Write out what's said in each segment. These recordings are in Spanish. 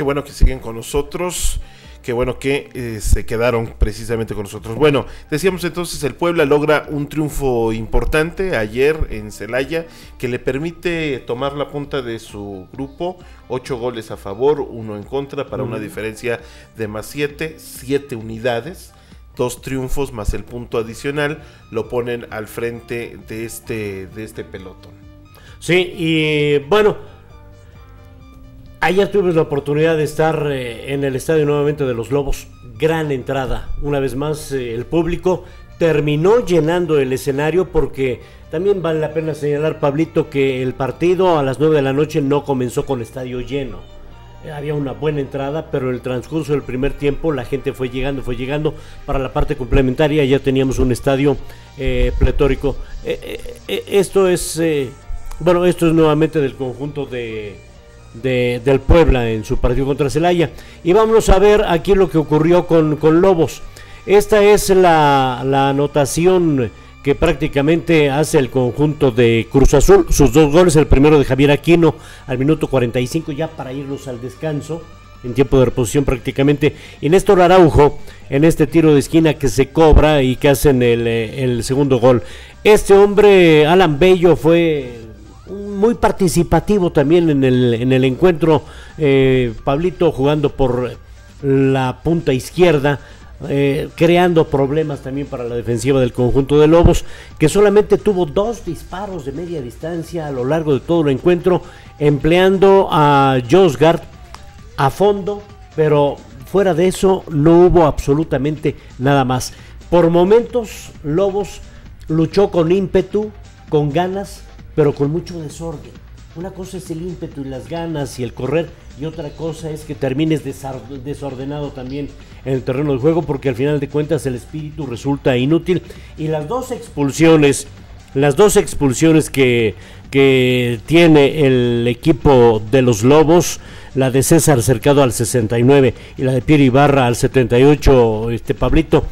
Qué bueno que siguen con nosotros. Qué bueno que eh, se quedaron precisamente con nosotros. Bueno, decíamos entonces, el Puebla logra un triunfo importante ayer en Celaya que le permite tomar la punta de su grupo. Ocho goles a favor, uno en contra para una diferencia de más siete, siete unidades. Dos triunfos más el punto adicional lo ponen al frente de este, de este pelotón. Sí, y bueno, ayer tuvimos la oportunidad de estar eh, en el estadio nuevamente de los Lobos. Gran entrada. Una vez más, eh, el público terminó llenando el escenario porque también vale la pena señalar, Pablito, que el partido a las 9 de la noche no comenzó con estadio lleno. Eh, Había una buena entrada, pero en el transcurso del primer tiempo la gente fue llegando, fue llegando. Para la parte complementaria ya teníamos un estadio pletórico. Esto es, bueno, esto es nuevamente del conjunto de, de- del Puebla en su partido contra Celaya. Y vámonos a ver aquí lo que ocurrió con, con Lobos. Esta es la, la anotación que prácticamente hace el conjunto de Cruz Azul. Sus dos goles, el primero de Javier Aquino al minuto 45 ya para irnos al descanso. En tiempo de reposición prácticamente. Y Néstor Araujo en este tiro de esquina que se cobra y que hacen el, eh, el segundo gol. Este hombre, Alan Bello, fue muy participativo también en el, en el encuentro. eh, Pablito jugando por la punta izquierda, eh, creando problemas también para la defensiva del conjunto de Lobos, que solamente tuvo dos disparos de media distancia a lo largo de todo el encuentro, empleando a Josgard a fondo, pero fuera de eso no hubo absolutamente nada más. Por momentos, Lobos luchó con ímpetu, con ganas, pero con mucho desorden. Una cosa es el ímpetu y las ganas y el correr, y otra cosa es que termines desordenado también en el terreno del juego, porque al final de cuentas el espíritu resulta inútil. Y las dos expulsiones, las dos expulsiones que, que tiene el equipo de los Lobos, la de César Cercado al 69 y la de Pierre Ibarra al 78, este Pablito,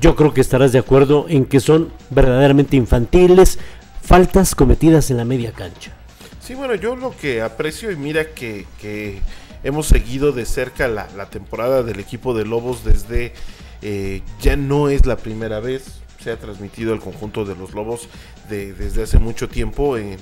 yo creo que estarás de acuerdo en que son verdaderamente infantiles, faltas cometidas en la media cancha. Sí, bueno, yo lo que aprecio y mira que, hemos seguido de cerca la, la temporada del equipo de Lobos desde, eh, ya no es la primera vez, se ha transmitido el conjunto de los Lobos de- desde hace mucho tiempo en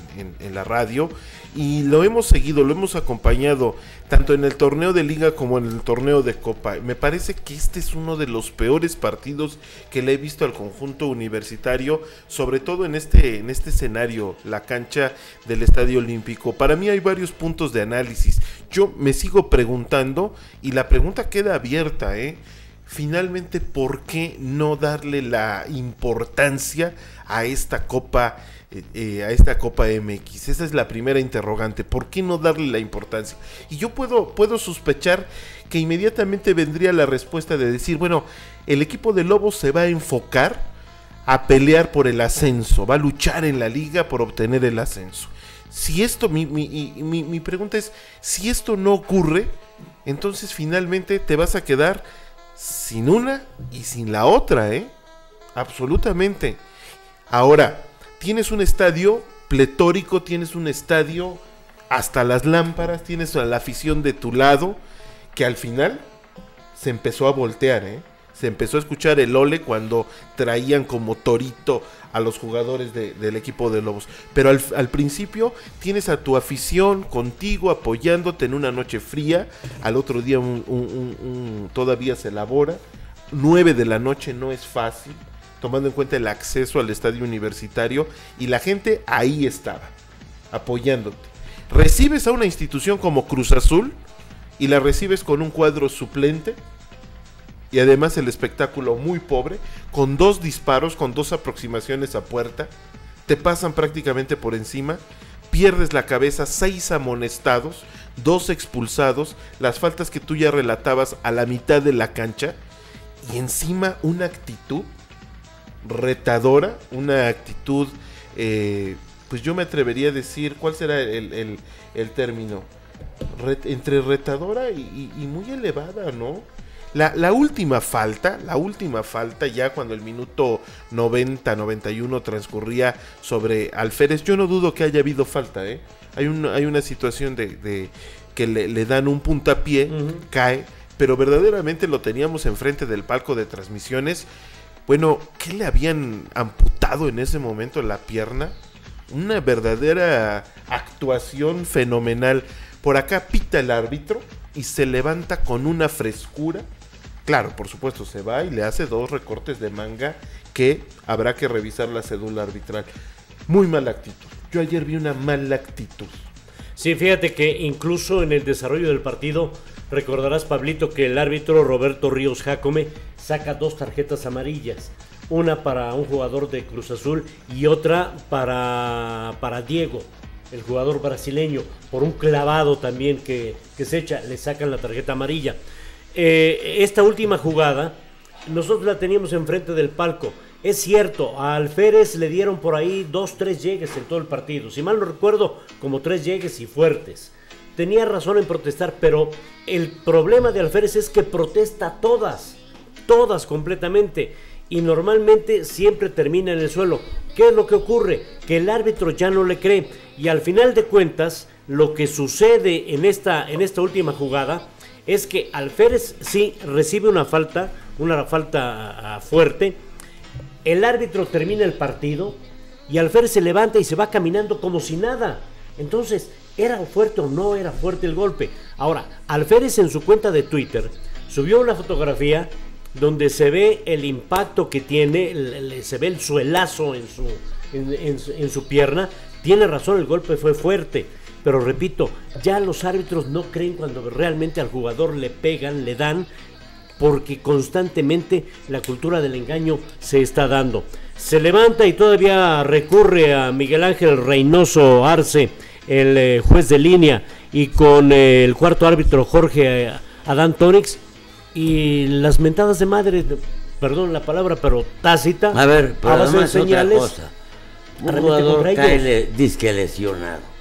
la radio y lo hemos seguido, lo hemos acompañado tanto en el torneo de liga como en el torneo de copa. Me parece que este es uno de los peores partidos que le he visto al conjunto universitario, sobre todo en este, en este escenario, la cancha del Estadio Olímpico. Para mí hay varios puntos de análisis. Yo me sigo preguntando y la pregunta queda abierta, ¿eh? Finalmente, ¿por qué no darle la importancia a esta Copa, eh, eh, a esta Copa MX? Esa es la primera interrogante. ¿Por qué no darle la importancia? Y yo puedo, puedo sospechar que inmediatamente vendría la respuesta de decir, bueno, el equipo de Lobos se va a enfocar a pelear por el ascenso, va a luchar en la liga por obtener el ascenso. Si esto, mi, mi- mi pregunta es, si esto no ocurre, entonces finalmente te vas a quedar sin una y sin la otra, ¿eh? Absolutamente. Ahora, tienes un estadio pletórico, tienes un estadio hasta las lámparas, tienes la afición de tu lado, que al final se empezó a voltear, ¿eh? Se empezó a escuchar el ole cuando traían como torito a los jugadores de- del equipo de Lobos. Pero al, principio tienes a tu afición contigo apoyándote en una noche fría. Al otro día un- todavía se elabora. 9 de la noche no es fácil, tomando en cuenta el acceso al estadio universitario. Y la gente ahí estaba, apoyándote. Recibes a una institución como Cruz Azul y la recibes con un cuadro suplente y además el espectáculo muy pobre, con dos disparos, con dos aproximaciones a puerta, te pasan prácticamente por encima, pierdes la cabeza, seis amonestados, dos expulsados, las faltas que tú ya relatabas a la mitad de la cancha, y encima una actitud retadora, una actitud, eh, pues yo me atrevería a decir, ¿cuál será el, el- término? Re- entre retadora y- y muy elevada, ¿no? La, última falta, la última falta, ya cuando el minuto 90, 91 transcurría sobre Alférez, yo no dudo que haya habido falta, ¿eh? Hay, un, hay una situación de, que le, dan un puntapié, cae, pero verdaderamente lo teníamos enfrente del palco de transmisiones. Bueno, ¿qué le habían amputado en ese momento la pierna? Una verdadera actuación fenomenal. Por acá pita el árbitro y se levanta con una frescura Claro, por supuesto, se va y le hace dos recortes de manga que habrá que revisar la cédula arbitral. Muy mala actitud. Yo ayer vi una mala actitud. Sí, fíjate que incluso en el desarrollo del partido, recordarás, Pablito, que el árbitro Roberto Ríos Jacome saca dos tarjetas amarillas. Una para un jugador de Cruz Azul y otra para, para Diego, el jugador brasileño, por un clavado también que, que se echa, le sacan la tarjeta amarilla. Eh, esta última jugada, nosotros la teníamos enfrente del palco. Es cierto, a Alférez le dieron por ahí dos, tres llegues en todo el partido. Si mal no recuerdo, como tres llegues y fuertes. Tenía razón en protestar, pero el problema de Alférez es que protesta todas, todas completamente. Y normalmente siempre termina en el suelo. ¿Qué es lo que ocurre? Que el árbitro ya no le cree. Y al final de cuentas, lo que sucede en esta, en esta última jugada es que Alférez sí recibe una falta, una falta fuerte. El árbitro termina el partido y Alférez se levanta y se va caminando como si nada. Entonces, ¿era fuerte o no era fuerte el golpe? Ahora, Alférez en su cuenta de Twitter subió una fotografía donde se ve el impacto que tiene, se ve el suelazo en su, en su pierna. Tiene razón, el golpe fue fuerte pero repito, ya los árbitros no creen cuando realmente al jugador le pegan, le dan, porque constantemente la cultura del engaño se está dando. Se levanta y todavía recurre a Miguel Ángel Reynoso Arce, el eh, juez de línea, y con eh, el cuarto árbitro Jorge eh, Adán Tonix, y las mentadas de madre, perdón la palabra, pero tácita, a ver, pero a señales. Otra cosa. Un jugador cae disque lesionado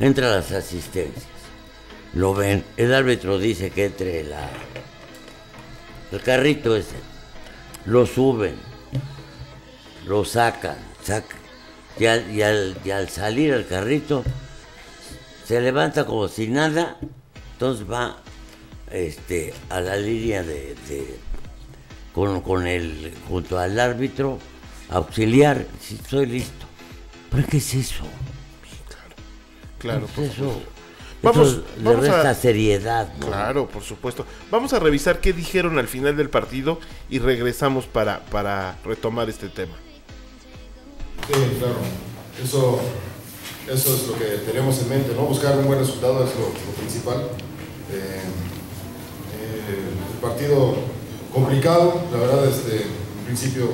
entra las asistencias. Lo ven, el árbitro dice que entre la, el carrito ese. Lo suben, lo sacan, sacan. Y al, salir el carrito, se levanta como si nada, entonces va este, a la línea de, con, con, el, junto al árbitro, auxiliar, si estoy listo. ¿Pero qué es eso? Claro, pues eso, vamos, le resta seriedad. Claro, por supuesto. Vamos a revisar qué dijeron al final del partido y regresamos para, para retomar este tema. Sí, claro. Eso, eso es lo que tenemos en mente, ¿no? Buscar un buen resultado es lo, principal. Eh, eh, el partido complicado, la verdad, este, en principio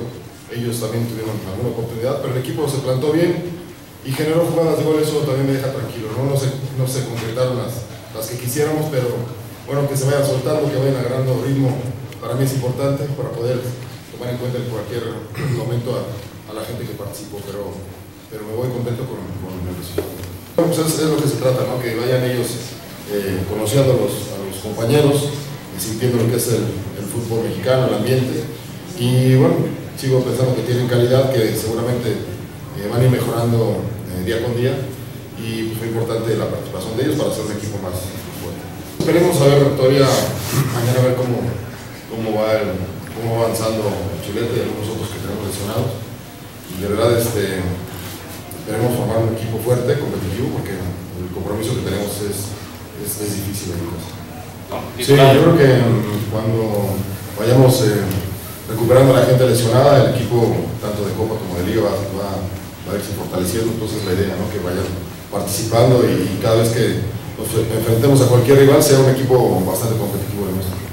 ellos también tuvieron alguna oportunidad, pero el equipo se plantó bien y generó jugadas de gol, eso también me deja tranquilo. No, no, se, no se concretaron las, las que quisiéramos, pero bueno, que se vayan soltando, que vayan agarrando ritmo, para mí es importante para poder tomar en cuenta en cualquier momento a, la gente que participó, pero, pero me voy contento con, con el resultado. Pues es, lo que se trata, ¿no? que vayan ellos eh, conociendo a los, a los compañeros, sintiendo lo que es el, el fútbol mexicano, el ambiente, y bueno, sigo pensando que tienen calidad, que seguramente eh, van a ir mejorando eh, día con día y pues, fue importante la participación de ellos para hacer un equipo más fuerte. Esperemos a ver todavía mañana a ver cómo, cómo, va, cómo va avanzando el Chulete y algunos otros que tenemos lesionados. Y de verdad este, esperemos formar un equipo fuerte, competitivo, porque el compromiso que tenemos es, es, difícil. Sí, yo creo que mm, cuando vayamos eh, recuperando a la gente lesionada, el equipo tanto de Copa como de Liga va, va irse fortaleciendo, entonces la idea, ¿no? que vayan participando y cada vez que nos enfrentemos a cualquier rival sea un equipo bastante competitivo de nuestro.